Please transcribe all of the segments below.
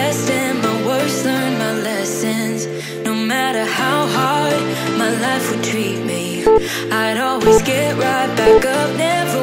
best and my worst, learned my lessons. No matter how hard my life would treat me, I'd always get right back up, never.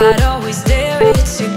I'd always dare it to